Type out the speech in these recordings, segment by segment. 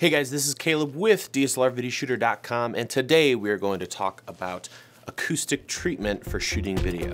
Hey guys, this is Caleb with DSLRVideoShooter.com and today we are going to talk about acoustic treatment for shooting video.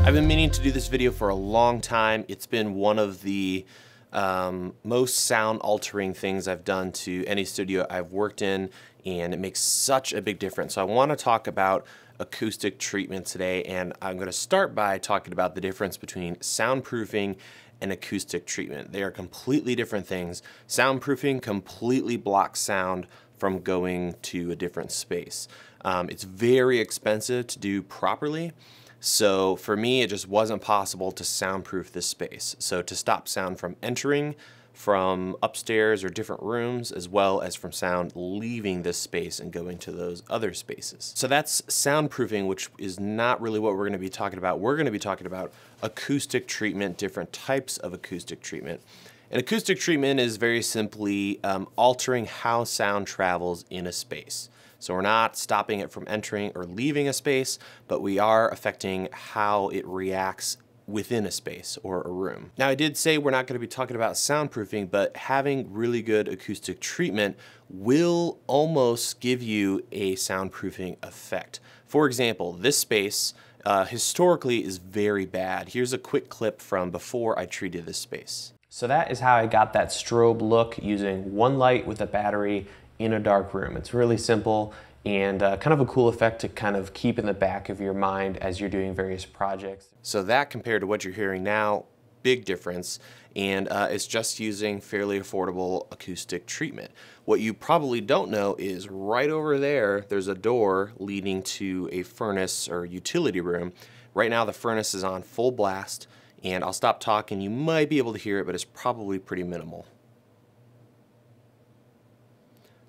I've been meaning to do this video for a long time. It's been one of the um, most sound altering things I've done to any studio I've worked in and it makes such a big difference. So I want to talk about acoustic treatment today, and I'm going to start by talking about the difference between soundproofing and acoustic treatment. They are completely different things. Soundproofing completely blocks sound from going to a different space. Um, it's very expensive to do properly. So for me, it just wasn't possible to soundproof this space. So to stop sound from entering from upstairs or different rooms, as well as from sound leaving this space and going to those other spaces. So that's soundproofing, which is not really what we're gonna be talking about. We're gonna be talking about acoustic treatment, different types of acoustic treatment. And acoustic treatment is very simply um, altering how sound travels in a space. So we're not stopping it from entering or leaving a space, but we are affecting how it reacts within a space or a room. Now I did say we're not going to be talking about soundproofing, but having really good acoustic treatment will almost give you a soundproofing effect. For example, this space uh, historically is very bad. Here's a quick clip from before I treated this space. So that is how I got that strobe look using one light with a battery in a dark room. It's really simple and uh, kind of a cool effect to kind of keep in the back of your mind as you're doing various projects. So that compared to what you're hearing now, big difference, and uh, it's just using fairly affordable acoustic treatment. What you probably don't know is right over there, there's a door leading to a furnace or utility room. Right now the furnace is on full blast, and I'll stop talking. You might be able to hear it, but it's probably pretty minimal.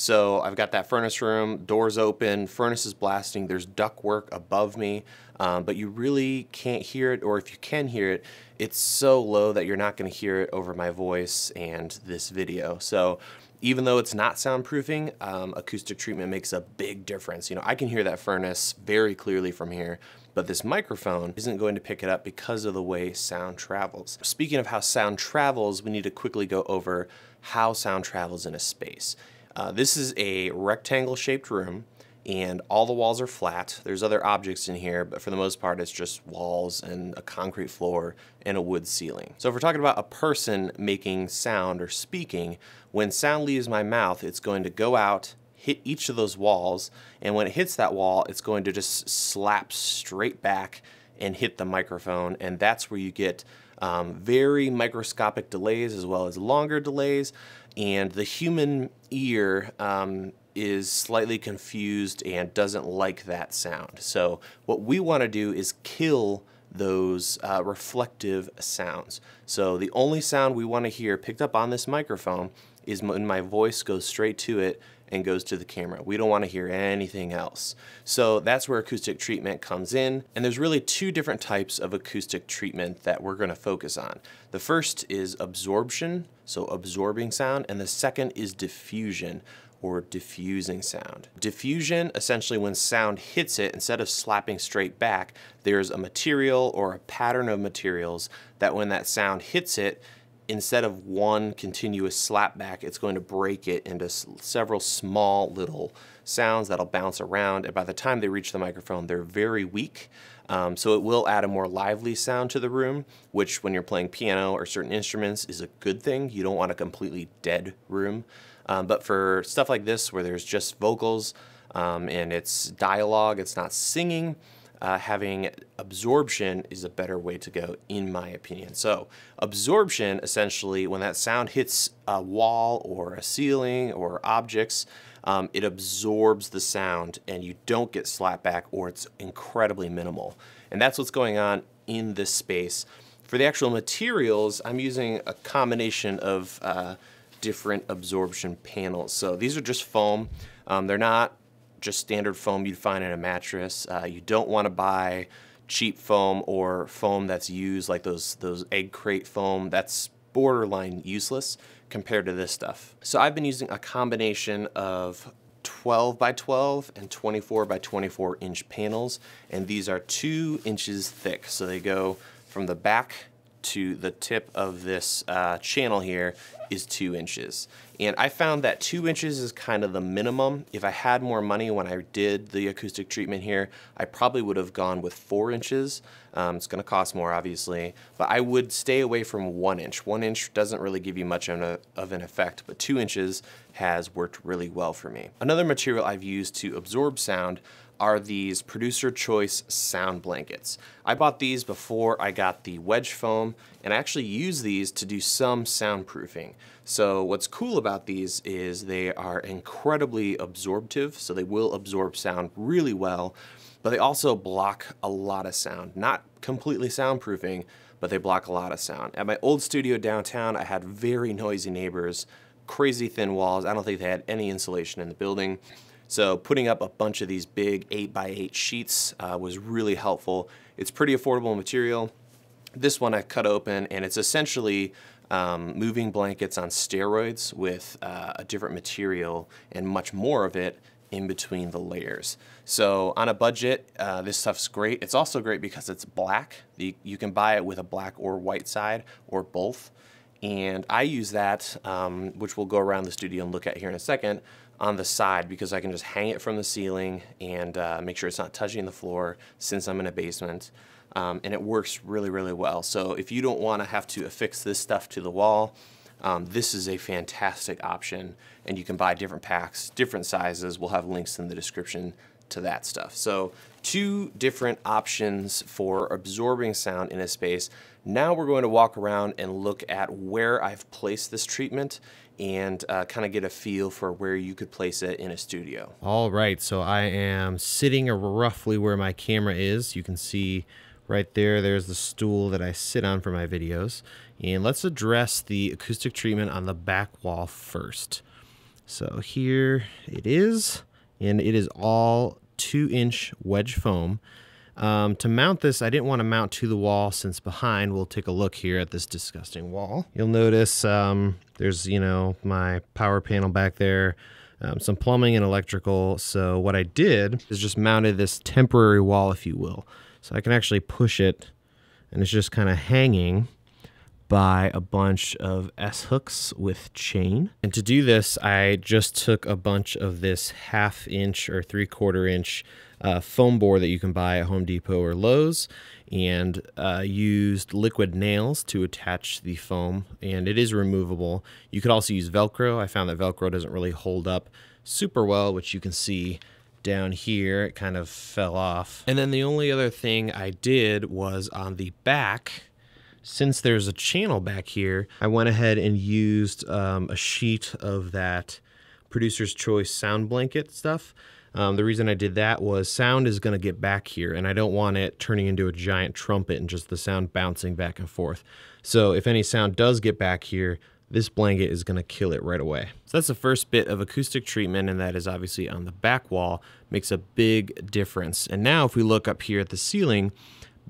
So I've got that furnace room, doors open, furnace is blasting, there's duct work above me, um, but you really can't hear it, or if you can hear it, it's so low that you're not gonna hear it over my voice and this video. So even though it's not soundproofing, um, acoustic treatment makes a big difference. You know, I can hear that furnace very clearly from here, but this microphone isn't going to pick it up because of the way sound travels. Speaking of how sound travels, we need to quickly go over how sound travels in a space. Uh, this is a rectangle shaped room and all the walls are flat. There's other objects in here, but for the most part it's just walls and a concrete floor and a wood ceiling. So if we're talking about a person making sound or speaking, when sound leaves my mouth, it's going to go out, hit each of those walls, and when it hits that wall, it's going to just slap straight back and hit the microphone, and that's where you get um, very microscopic delays as well as longer delays, and the human ear um, is slightly confused and doesn't like that sound. So what we want to do is kill those uh, reflective sounds. So the only sound we want to hear picked up on this microphone is when my voice goes straight to it and goes to the camera. We don't want to hear anything else. So that's where acoustic treatment comes in. And there's really two different types of acoustic treatment that we're going to focus on. The first is absorption, so absorbing sound, and the second is diffusion, or diffusing sound. Diffusion, essentially when sound hits it, instead of slapping straight back, there's a material or a pattern of materials that when that sound hits it, instead of one continuous slapback, it's going to break it into several small little sounds that'll bounce around. And by the time they reach the microphone, they're very weak. Um, so it will add a more lively sound to the room, which when you're playing piano or certain instruments is a good thing. You don't want a completely dead room. Um, but for stuff like this, where there's just vocals um, and it's dialogue, it's not singing, uh, having absorption is a better way to go, in my opinion. So, absorption essentially, when that sound hits a wall or a ceiling or objects, um, it absorbs the sound and you don't get slapback or it's incredibly minimal. And that's what's going on in this space. For the actual materials, I'm using a combination of uh, different absorption panels. So these are just foam. Um, they're not just standard foam you'd find in a mattress. Uh, you don't want to buy cheap foam or foam that's used like those those egg crate foam. That's borderline useless compared to this stuff. So I've been using a combination of 12 by 12 and 24 by 24 inch panels, and these are two inches thick. So they go from the back to the tip of this uh, channel here is two inches. And I found that two inches is kind of the minimum. If I had more money when I did the acoustic treatment here, I probably would have gone with four inches. Um, it's gonna cost more obviously, but I would stay away from one inch. One inch doesn't really give you much of, of an effect, but two inches has worked really well for me. Another material I've used to absorb sound are these producer choice sound blankets. I bought these before I got the wedge foam and I actually use these to do some soundproofing. So what's cool about these is they are incredibly absorptive, so they will absorb sound really well, but they also block a lot of sound. Not completely soundproofing, but they block a lot of sound. At my old studio downtown, I had very noisy neighbors, crazy thin walls. I don't think they had any insulation in the building. So putting up a bunch of these big 8 by 8 sheets uh, was really helpful. It's pretty affordable material. This one I cut open and it's essentially um, moving blankets on steroids with uh, a different material and much more of it in between the layers. So on a budget, uh, this stuff's great. It's also great because it's black. You can buy it with a black or white side or both. And I use that, um, which we'll go around the studio and look at here in a second, on the side because I can just hang it from the ceiling and uh, make sure it's not touching the floor since I'm in a basement. Um, and it works really, really well. So if you don't want to have to affix this stuff to the wall, um, this is a fantastic option and you can buy different packs, different sizes. We'll have links in the description to that stuff. So two different options for absorbing sound in a space. Now we're going to walk around and look at where I've placed this treatment and uh, kind of get a feel for where you could place it in a studio. All right, so I am sitting roughly where my camera is. You can see right there, there's the stool that I sit on for my videos. And let's address the acoustic treatment on the back wall first. So here it is, and it is all two inch wedge foam. Um, to mount this, I didn't want to mount to the wall since behind, we'll take a look here at this disgusting wall. You'll notice um, there's, you know, my power panel back there, um, some plumbing and electrical. So what I did is just mounted this temporary wall, if you will. So I can actually push it and it's just kind of hanging by a bunch of S hooks with chain. And to do this, I just took a bunch of this half inch or three quarter inch uh, foam board that you can buy at Home Depot or Lowe's and uh, used liquid nails to attach the foam and it is removable. You could also use Velcro. I found that Velcro doesn't really hold up super well, which you can see down here. It kind of fell off. And then the only other thing I did was on the back, since there's a channel back here, I went ahead and used um, a sheet of that Producer's Choice sound blanket stuff. Um, the reason I did that was sound is going to get back here, and I don't want it turning into a giant trumpet and just the sound bouncing back and forth. So if any sound does get back here, this blanket is going to kill it right away. So that's the first bit of acoustic treatment, and that is obviously on the back wall. Makes a big difference. And now if we look up here at the ceiling,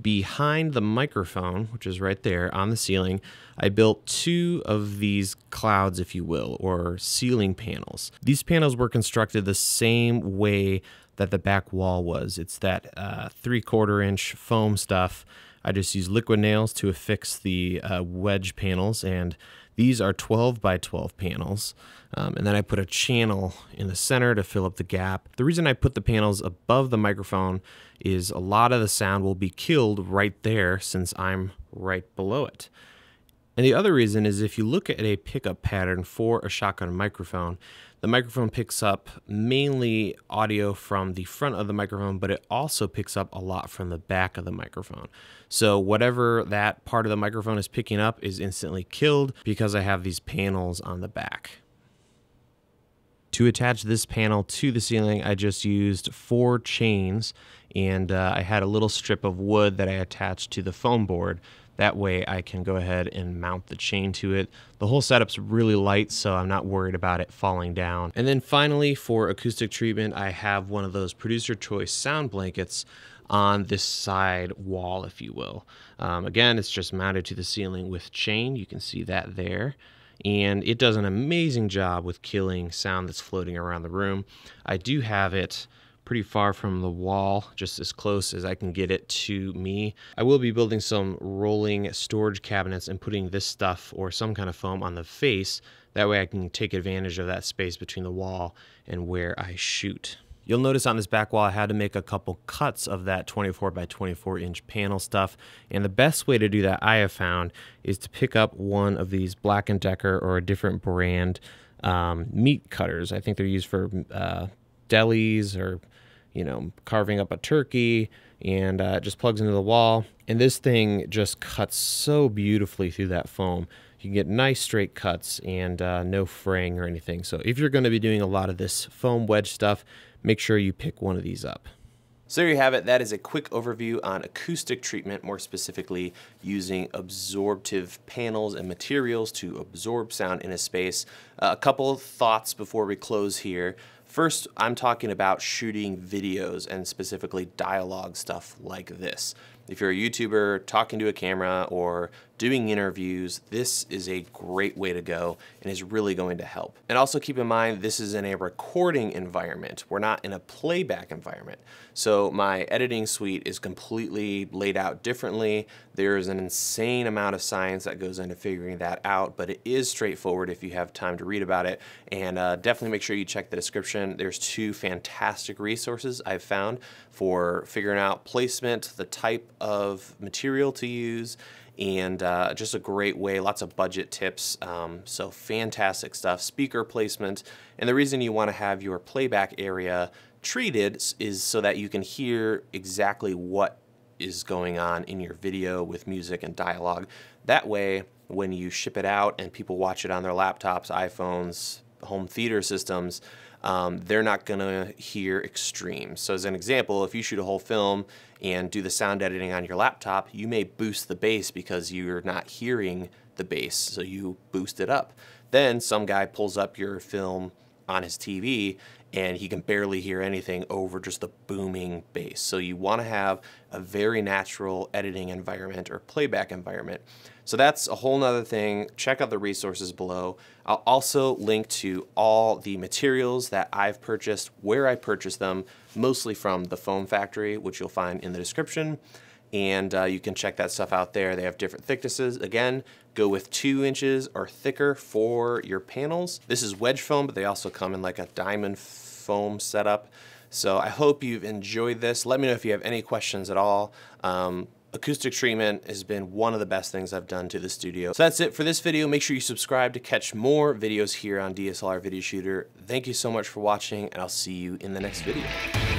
behind the microphone, which is right there on the ceiling, I built two of these clouds, if you will, or ceiling panels. These panels were constructed the same way that the back wall was. It's that uh, three quarter inch foam stuff. I just use liquid nails to affix the uh, wedge panels and these are 12 by 12 panels. Um, and then I put a channel in the center to fill up the gap. The reason I put the panels above the microphone is a lot of the sound will be killed right there since I'm right below it. And the other reason is if you look at a pickup pattern for a shotgun microphone, the microphone picks up mainly audio from the front of the microphone, but it also picks up a lot from the back of the microphone. So whatever that part of the microphone is picking up is instantly killed because I have these panels on the back. To attach this panel to the ceiling, I just used four chains and uh, I had a little strip of wood that I attached to the foam board. That way I can go ahead and mount the chain to it. The whole setup's really light, so I'm not worried about it falling down. And then finally, for acoustic treatment, I have one of those producer choice sound blankets on this side wall, if you will. Um, again, it's just mounted to the ceiling with chain. You can see that there. and it does an amazing job with killing sound that's floating around the room. I do have it pretty far from the wall, just as close as I can get it to me. I will be building some rolling storage cabinets and putting this stuff or some kind of foam on the face. That way I can take advantage of that space between the wall and where I shoot. You'll notice on this back wall I had to make a couple cuts of that 24 by 24 inch panel stuff and the best way to do that I have found is to pick up one of these Black & Decker or a different brand um, meat cutters. I think they're used for uh, delis or you know, carving up a turkey and uh, it just plugs into the wall. And this thing just cuts so beautifully through that foam. You can get nice straight cuts and uh, no fraying or anything. So if you're going to be doing a lot of this foam wedge stuff, make sure you pick one of these up. So there you have it. That is a quick overview on acoustic treatment, more specifically using absorptive panels and materials to absorb sound in a space. Uh, a couple thoughts before we close here. First, I'm talking about shooting videos and specifically dialogue stuff like this. If you're a YouTuber talking to a camera or doing interviews, this is a great way to go and is really going to help. And also keep in mind, this is in a recording environment. We're not in a playback environment. So my editing suite is completely laid out differently. There is an insane amount of science that goes into figuring that out, but it is straightforward if you have time to read about it. And uh, definitely make sure you check the description. There's two fantastic resources I've found for figuring out placement, the type of material to use, and uh, just a great way, lots of budget tips. Um, so fantastic stuff. Speaker placement. And the reason you want to have your playback area treated is so that you can hear exactly what is going on in your video with music and dialogue. That way, when you ship it out and people watch it on their laptops, iPhones, home theater systems, um, they're not to hear extremes. So as an example, if you shoot a whole film and do the sound editing on your laptop, you may boost the bass because you're not hearing the bass, so you boost it up. Then some guy pulls up your film on his TV and he can barely hear anything over just the booming bass. So you want to have a very natural editing environment or playback environment. So that's a whole nother thing. Check out the resources below. I'll also link to all the materials that I've purchased, where I purchased them, mostly from the Foam Factory, which you'll find in the description. And uh, you can check that stuff out there. They have different thicknesses. Again, go with two inches or thicker for your panels. This is wedge foam, but they also come in like a diamond foam setup. So I hope you've enjoyed this. Let me know if you have any questions at all. Um, acoustic treatment has been one of the best things I've done to the studio. So that's it for this video. Make sure you subscribe to catch more videos here on DSLR Video Shooter. Thank you so much for watching, and I'll see you in the next video.